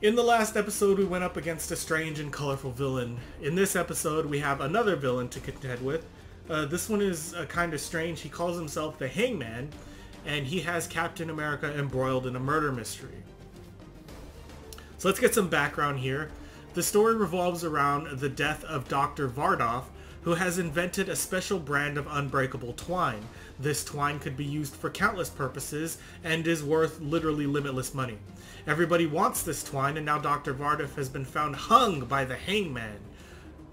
In the last episode, we went up against a strange and colorful villain. In this episode, we have another villain to contend with. Uh, this one is uh, kind of strange. He calls himself the Hangman, and he has Captain America embroiled in a murder mystery. So let's get some background here. The story revolves around the death of Dr. Vardoff, who has invented a special brand of unbreakable twine. This twine could be used for countless purposes and is worth literally limitless money. Everybody wants this twine and now Dr. Vardoff has been found hung by the hangman.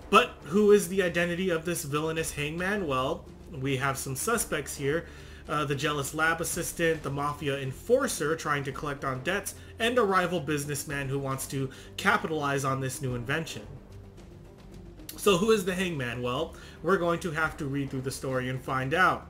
But who is the identity of this villainous hangman? Well, we have some suspects here. Uh, the jealous lab assistant, the mafia enforcer trying to collect on debts, and a rival businessman who wants to capitalize on this new invention. So who is the hangman? Well, we're going to have to read through the story and find out.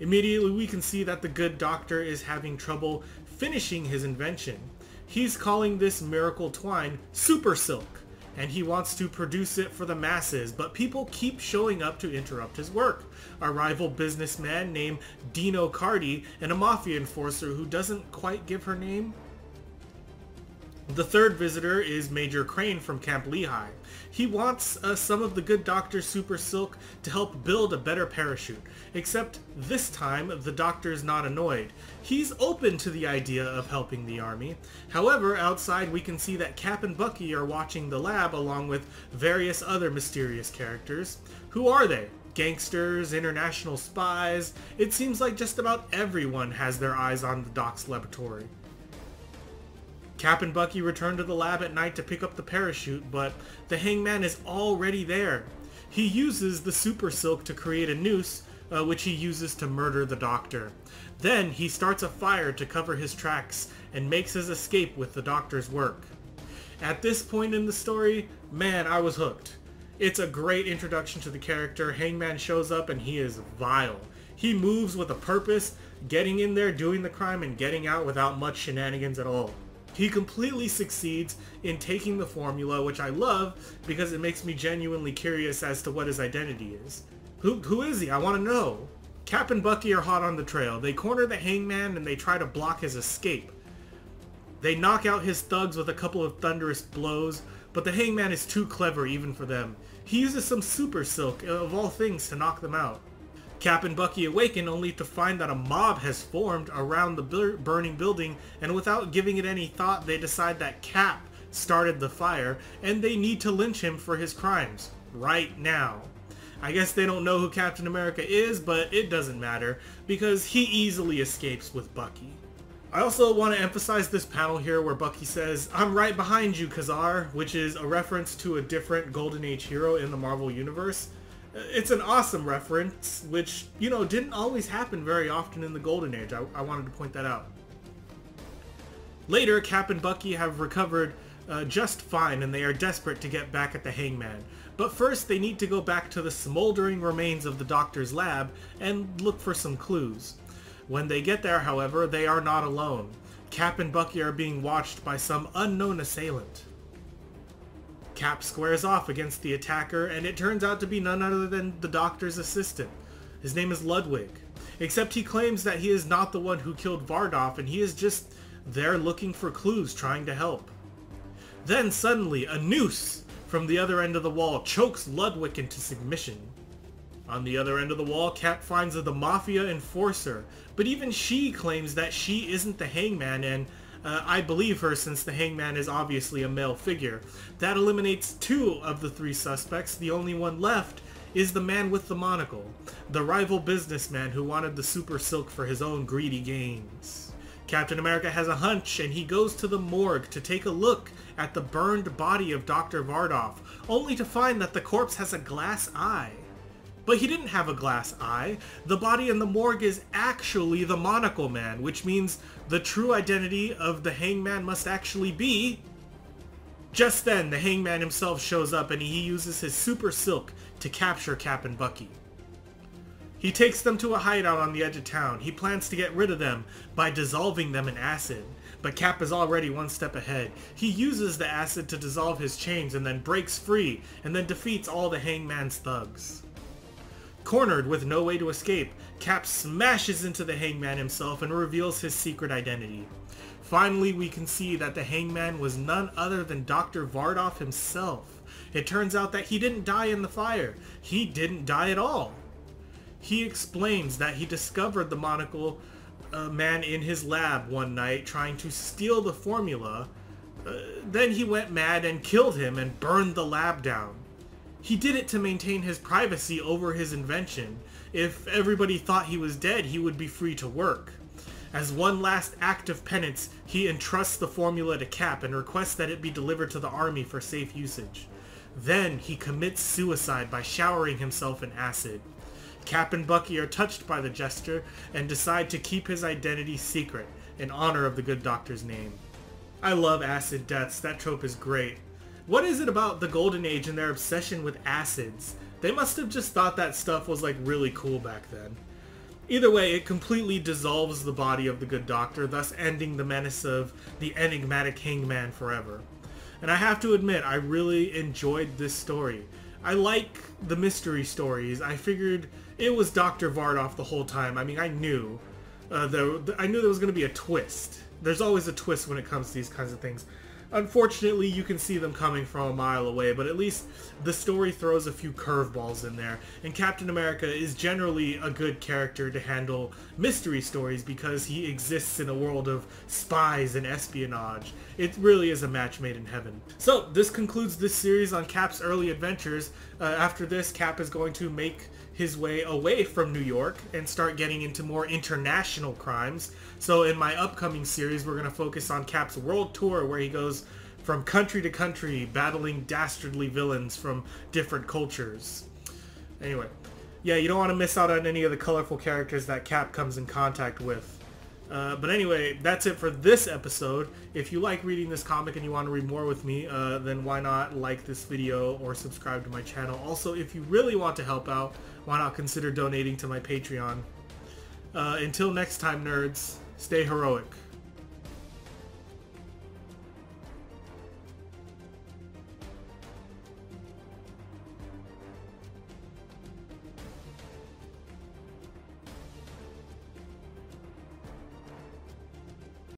Immediately we can see that the good doctor is having trouble finishing his invention. He's calling this miracle twine Super Silk, and he wants to produce it for the masses, but people keep showing up to interrupt his work. A rival businessman named Dino Cardi and a mafia enforcer who doesn't quite give her name the third visitor is Major Crane from Camp Lehigh. He wants uh, some of the good Doctor Super Silk to help build a better parachute, except this time the Doctor's not annoyed. He's open to the idea of helping the Army. However, outside we can see that Cap and Bucky are watching the lab along with various other mysterious characters. Who are they? Gangsters, international spies? It seems like just about everyone has their eyes on the Doc's laboratory. Cap and Bucky return to the lab at night to pick up the parachute, but the hangman is already there. He uses the super silk to create a noose, uh, which he uses to murder the doctor. Then he starts a fire to cover his tracks and makes his escape with the doctor's work. At this point in the story, man, I was hooked. It's a great introduction to the character. Hangman shows up and he is vile. He moves with a purpose, getting in there, doing the crime, and getting out without much shenanigans at all. He completely succeeds in taking the formula, which I love because it makes me genuinely curious as to what his identity is. Who, who is he? I want to know. Cap and Bucky are hot on the trail. They corner the hangman and they try to block his escape. They knock out his thugs with a couple of thunderous blows, but the hangman is too clever even for them. He uses some super silk, of all things, to knock them out. Cap and Bucky awaken only to find that a mob has formed around the burning building and without giving it any thought they decide that Cap started the fire and they need to lynch him for his crimes right now. I guess they don't know who Captain America is, but it doesn't matter because he easily escapes with Bucky. I also want to emphasize this panel here where Bucky says, I'm right behind you, Ka-Zar, which is a reference to a different Golden Age hero in the Marvel Universe. It's an awesome reference, which, you know, didn't always happen very often in the Golden Age. I, I wanted to point that out. Later, Cap and Bucky have recovered uh, just fine and they are desperate to get back at the Hangman. But first, they need to go back to the smoldering remains of the Doctor's lab and look for some clues. When they get there, however, they are not alone. Cap and Bucky are being watched by some unknown assailant. Cap squares off against the attacker, and it turns out to be none other than the doctor's assistant. His name is Ludwig. Except he claims that he is not the one who killed Vardoff, and he is just there looking for clues, trying to help. Then suddenly, a noose from the other end of the wall chokes Ludwig into submission. On the other end of the wall, Cap finds the Mafia enforcer, but even she claims that she isn't the hangman and uh, I believe her since the hangman is obviously a male figure. That eliminates two of the three suspects. The only one left is the man with the monocle, the rival businessman who wanted the super silk for his own greedy gains. Captain America has a hunch and he goes to the morgue to take a look at the burned body of Dr. Vardoff, only to find that the corpse has a glass eye. But he didn't have a glass eye. The body in the morgue is actually the Monocle Man, which means the true identity of the Hangman must actually be... Just then, the Hangman himself shows up and he uses his super silk to capture Cap and Bucky. He takes them to a hideout on the edge of town. He plans to get rid of them by dissolving them in acid. But Cap is already one step ahead. He uses the acid to dissolve his chains and then breaks free and then defeats all the Hangman's thugs. Cornered with no way to escape, Cap smashes into the hangman himself and reveals his secret identity. Finally, we can see that the hangman was none other than Dr. Vardoff himself. It turns out that he didn't die in the fire. He didn't die at all. He explains that he discovered the monocle uh, man in his lab one night trying to steal the formula. Uh, then he went mad and killed him and burned the lab down. He did it to maintain his privacy over his invention. If everybody thought he was dead, he would be free to work. As one last act of penance, he entrusts the formula to Cap and requests that it be delivered to the army for safe usage. Then he commits suicide by showering himself in acid. Cap and Bucky are touched by the gesture and decide to keep his identity secret in honor of the good doctor's name. I love acid deaths, that trope is great. What is it about the Golden Age and their obsession with acids? They must have just thought that stuff was like really cool back then. Either way, it completely dissolves the body of the good doctor, thus ending the menace of the enigmatic hangman forever. And I have to admit, I really enjoyed this story. I like the mystery stories. I figured it was Dr. Vardoff the whole time. I mean, I knew. Uh, the, I knew there was going to be a twist. There's always a twist when it comes to these kinds of things. Unfortunately, you can see them coming from a mile away, but at least the story throws a few curveballs in there. And Captain America is generally a good character to handle mystery stories because he exists in a world of spies and espionage. It really is a match made in heaven. So, this concludes this series on Cap's early adventures. Uh, after this, Cap is going to make his way away from New York and start getting into more international crimes. So in my upcoming series, we're going to focus on Cap's world tour where he goes from country to country battling dastardly villains from different cultures. Anyway, yeah, you don't want to miss out on any of the colorful characters that Cap comes in contact with. Uh, but anyway, that's it for this episode. If you like reading this comic and you want to read more with me, uh, then why not like this video or subscribe to my channel. Also, if you really want to help out, why not consider donating to my Patreon. Uh, until next time, nerds, stay heroic.